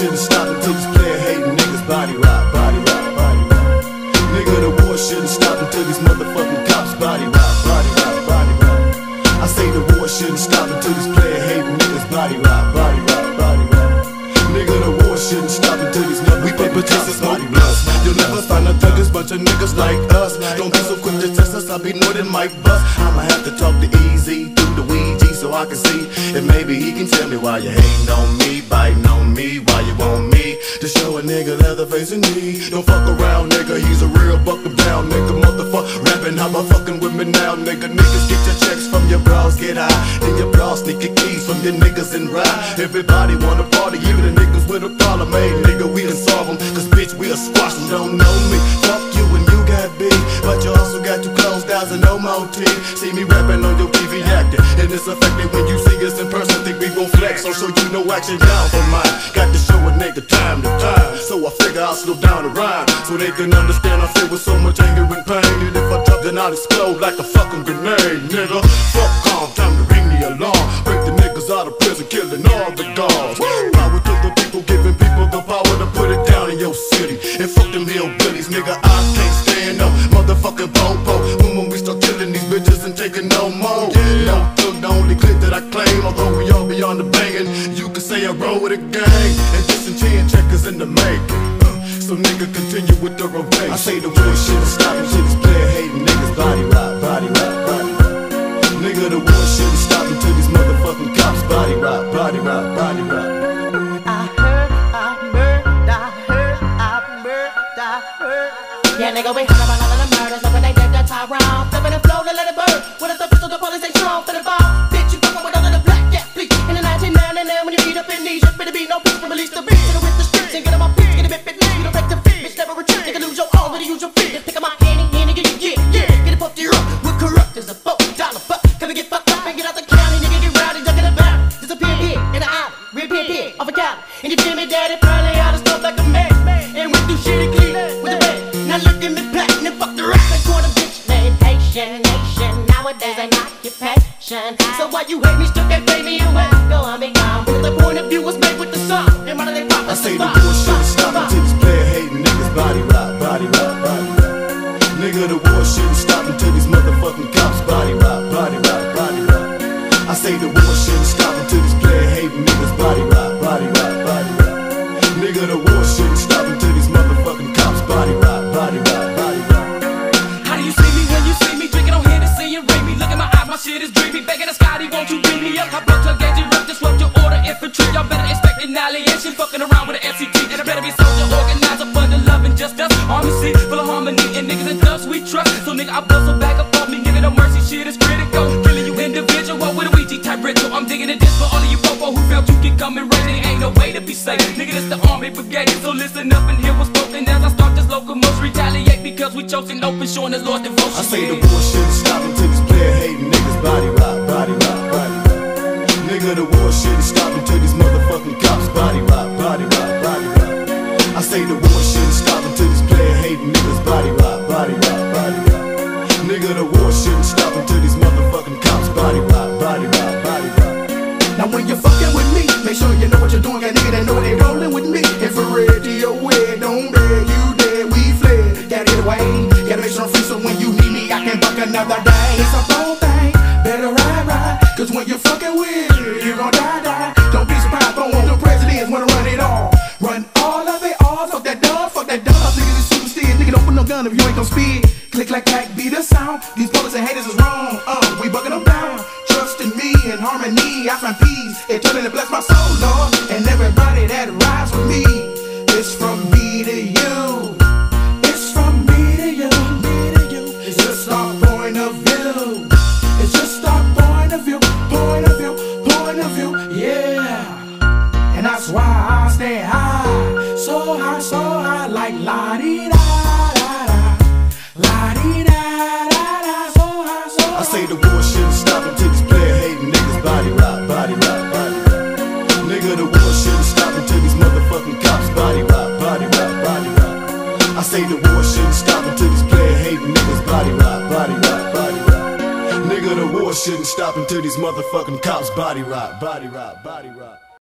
shouldn't stop until these player hating niggas body rock, body rock, body rock. Nigga, the war shouldn't stop until these motherfucking cops body rock, body rock, body rock. I say the war shouldn't stop until these player hating niggas body rock, body rock, body rock. Nigga, the war shouldn't stop until these motherfucking paper cops chasers, body smoke blunts. You'll never find a thuggers, bunch of niggas like us. Don't be so quick to test us, I'll be more than Mike Bus. I'ma have to talk to Eazy through the Ouija so I can see if maybe he can tell me why you hating on me, biting on me, why you want me to show a nigga Leatherface in need. Don't fuck around, nigga, he's a real buckle down, nigga, motherfucker. Rapping, how about fucking with me now, nigga? Niggas get your checks from your bras, get high. Then your bras sneak your keys from your niggas and ride. Everybody wanna party, even the niggas with a problem. Hey, nigga, we can solve them, cause bitch, we'll squash them. Don't know me, fuck you and you got beat. But and no more teeth. See me rapping on your TV acting, and it's affected when you see us in person. Think we gon' flex, so show you no action down for mine. Got to show a nigga time to time, so I figure I'll slow down the rhyme, so they can understand I feel with so much anger and pain. And if I drop, then I'll explode like a fucking grenade, nigga. Fuck calm, time to ring the alarm. Break the niggas out of prison, killing all the guards. Power to the people, giving people the power to put it down in your city. And fuck them hillbillies, nigga. I can't stand no motherfucking popo. I roll with a gang. And disenchanted checkers in the making. Uh, So nigga continue with the rotation. I say the war shouldn't stop until these player hating niggas body rock, body rock, body rock. Nigga, the war shouldn't stop until these motherfucking cops body rock, body rock, body rock. I heard, I heard, I heard, I heard, I heard. Yeah, nigga, we heard about all of the murders, but when they did the Tyrone, flipping the flow to let it burn. With a pistol, the police they strong for the ball. Better be no peace, but release the beat. It with the streets and get on my feet, get a bit, bit, you don't break the feet. Bitch, never retreat, nigga, lose your all, but use your feet. Pick up my hand, hand, nigga, yeah, yeah, get it up to your up. We're corrupt as a four dollar fuck. Come and get fucked up and get out the county, nigga, get rowdy, ducking about it. Disappear here in the alley, reappear here off a county. And you me, daddy, probably out of stuff like a man. And went through shitty clean with a bag. Now look at me platinum, fuck the rap and caught a bitch named Haitian Nation. Nowadays an occupation. So why you hate me, still can't pay me away? I say the war shouldn't stop until these player hating niggas body rock, body rock, body rock. Nigga, the war shouldn't stop until these motherfucking cops body rock, body rock, body rock. I say the war shouldn't stop until these player hating niggas body rock, body rock, body rock. Nigga, the war shouldn't stop until these motherfucking cops body rock, body rock, body rock. How do you see me when you see me drinking on Hennessy and ring me? Look at my eyes, my shit is dreamy. Begging the Scotty, won't you bring me up? Way to be safe. Nigga, this the army brigade. So listen up and hear what's spoken as I start this local locomotion. Retaliate because we chosen open, showing the Lord devotion. I say the shouldn't stop until these player hating with me, make sure you know what you're doing. Got nigga that know they rolling with me. Infrared way, don't beg you dead. We fled, gotta get away. Gotta make sure I'm free so when you need me, I can buck another day. It's a whole thing, better ride, ride. Cause when you're fucking with, you gon' die, die. Don't be surprised, don't want the presidents wanna run it all. Run all of it, all fuck that dog, fuck that dog. Niggas is super steer, nigga don't put no gun if you ain't gon' speed. Click like clack, be the sound. These bullets and haters is I find peace. Eternally bless my soul, Lord. And everybody that rides with me. It's from me to you. It's from me to you. Me to you. It's just our point of view. It's just our point of view. Point of view. Point of view. Yeah. And that's why I stay high. So high, so high. Like la di shouldn't stop until these motherfucking cops body rock, body rock, body rock.